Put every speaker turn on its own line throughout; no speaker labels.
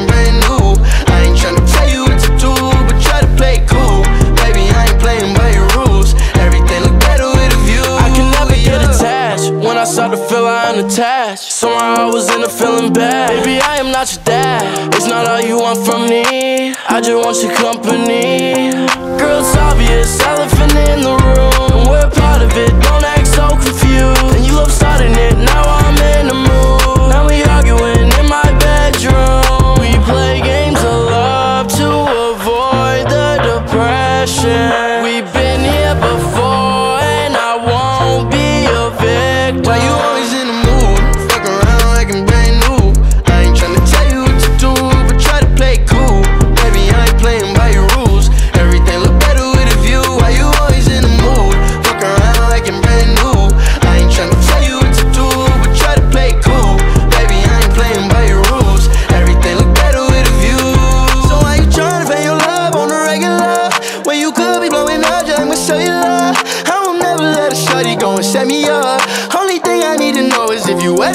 brand new. I ain't tryna tell you what to do, but try to play cool. Baby, I ain't playing by your rules. Everything look better with a view.
I can never
yeah.
get attached. When I start to feel I'm attached, somehow I was in a feeling bad. Baby, I am not your dad. It's not all you want from me. I just want your company. Girl, it's obvious, elephant in the room. We're part of it. Don't act so confused. And you love starting it now. I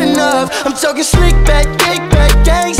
enough. I'm talking slick back, kick back, gangs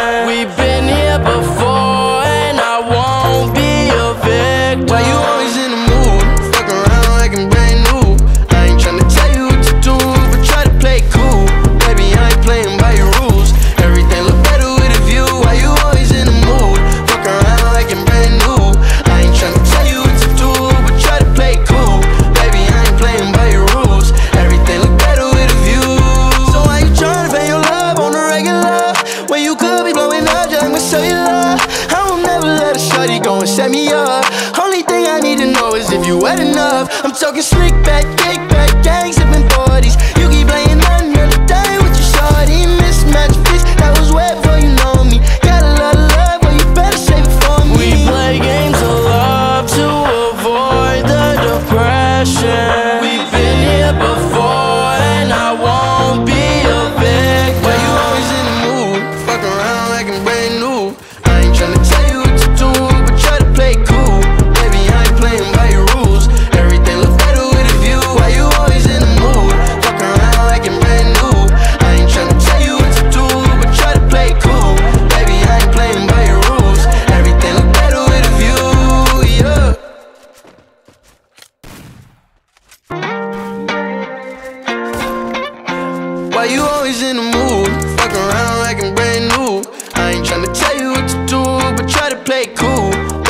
you had enough. I'm talking slick back, kick back, gangsta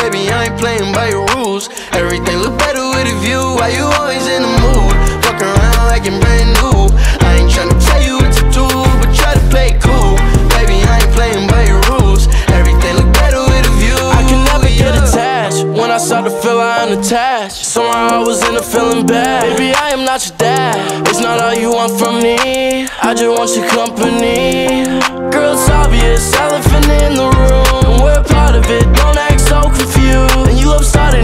baby, I ain't playing by your rules. Everything look better with a view. Why you always in the mood? Fuck around like you're brand new. I ain't tryna tell you what to do, but try to play cool. Baby, I ain't playing by your rules. Everything look better with a view. I
can never
yeah.
get attached. When I start to feel I'm attached, somehow I was in a feeling bad. Baby, I am not your dad. It's not all you want from me. I just want your company. Girl, it's obvious, elephant in the room. and We're part of it, don't act and you love starting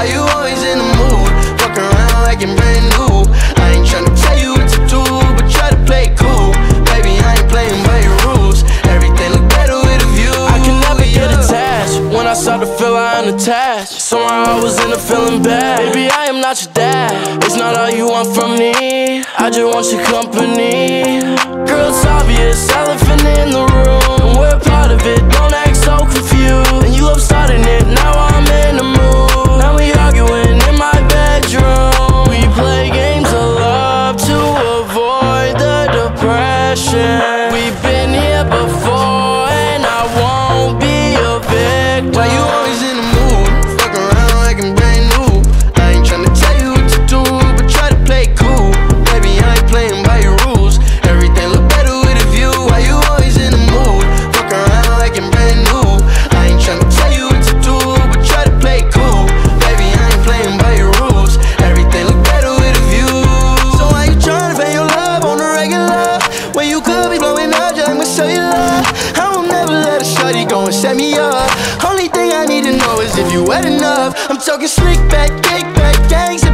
Why you always in the mood? Walk around like you're brand new. I ain't tryna tell you what to do, but try to play it cool. Baby, I ain't playing by your rules. Everything look better with a view. I
can never
yeah.
get attached. When I start to feel I'm attached. somehow I was in a feeling bad. Baby, I am not your dad. It's not all you want from me. I just want your company. Girl, it's obvious, elephant in the room. We're part of it, don't act so confused. And you up starting it, now I'm in the mood. Now we arguing.
back, back, back, gangs.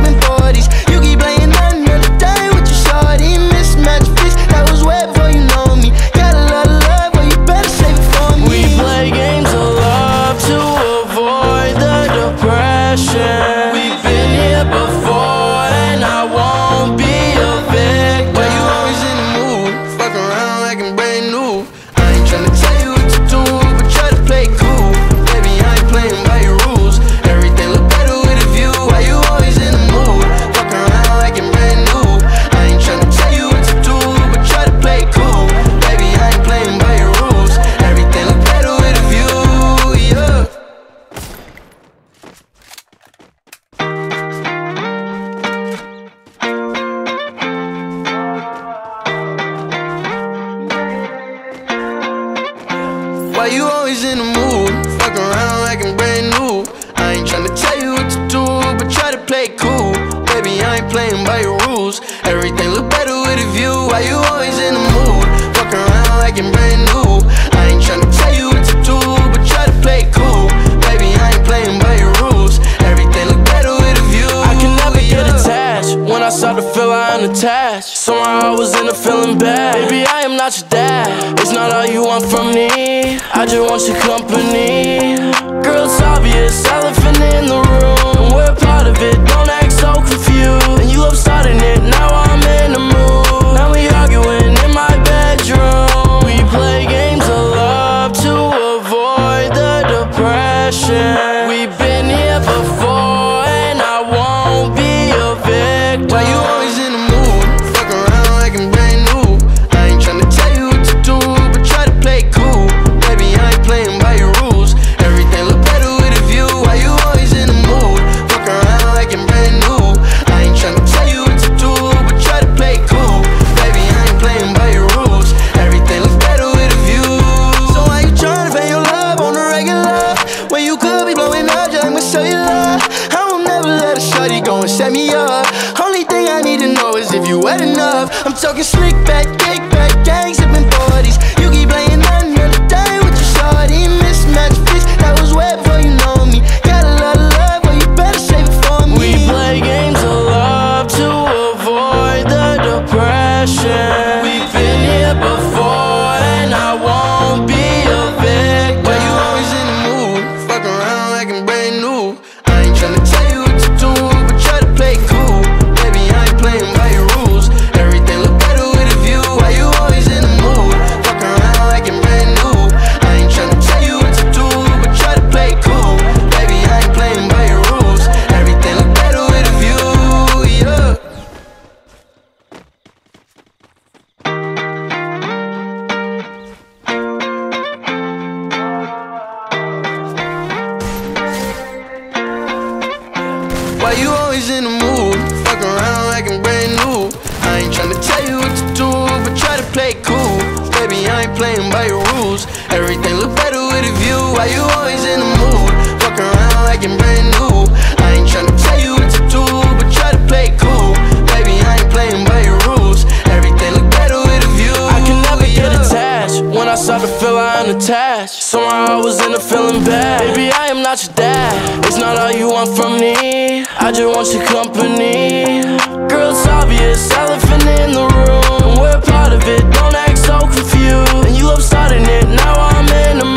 by your rules. Everything look better with a view. Why you always in the mood? Fuck around like you're brand new. I ain't tryna tell you what to do But try to play cool. Baby, I ain't playing by your rules. Everything look better with a view. I
can never
yeah.
get attached. When I start to feel I'm unattached Somehow I was in a feeling bad. Baby, I am not your dad. It's not all you want from me. I just want your company. Girl, it's obvious. Elephant in the room. We're part of it, don't act starting it. Now I'm
So Somehow I was in a feeling bad. Baby, I am not your dad. It's not all you want from me. I just want your company. Girl, it's obvious, elephant in the room. We're part of it, don't act so confused. And you love starting it, now I'm in a.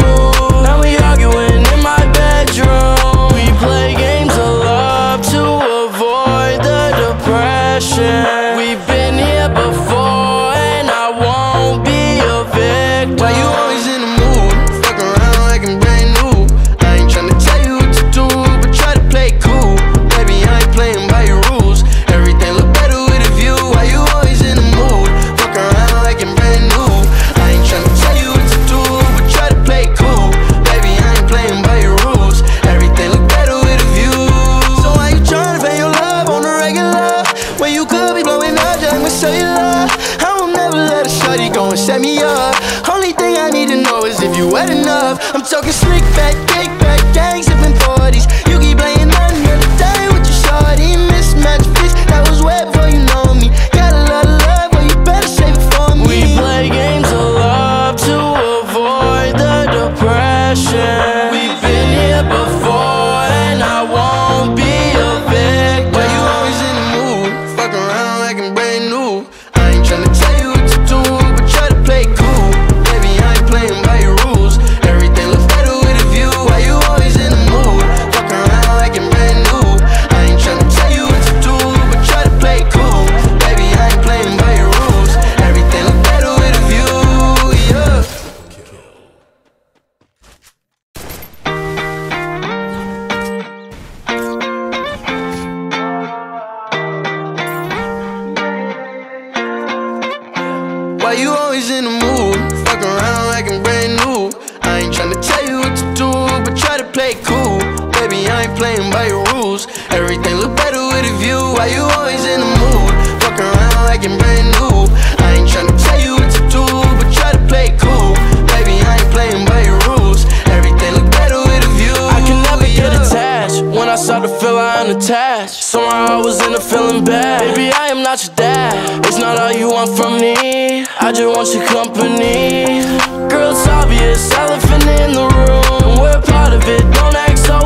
you always in the mood? Fuck around like you're brand new. I ain't tryna tell you what to do But try to play cool. Baby, I ain't playing by your rules. Everything look better with a view. I can never yeah.
get attached. When I start to feel I'm attached. Somehow I was in a feeling bad. Baby, I am not your dad. It's not all you want from me. I just want your company. Girl, it's obvious. Elephant in the room. And We're part of it. Don't act so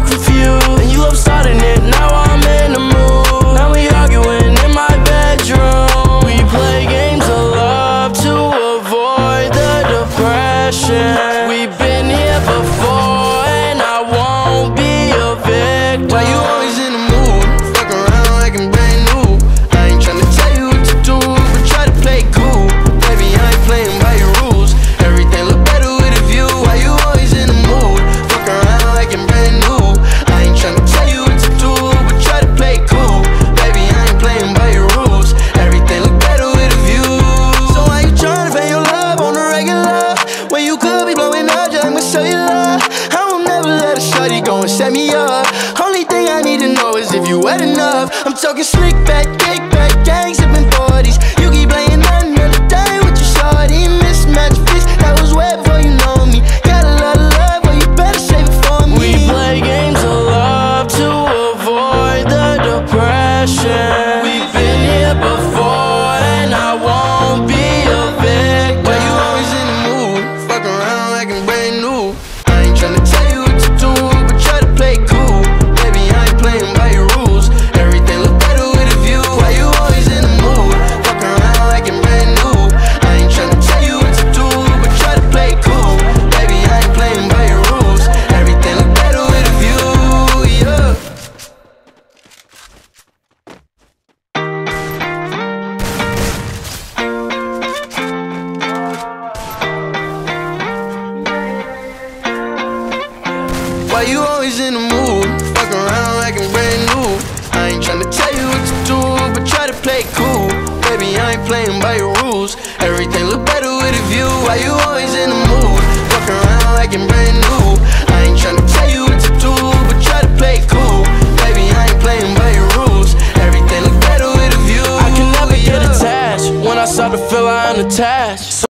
attached.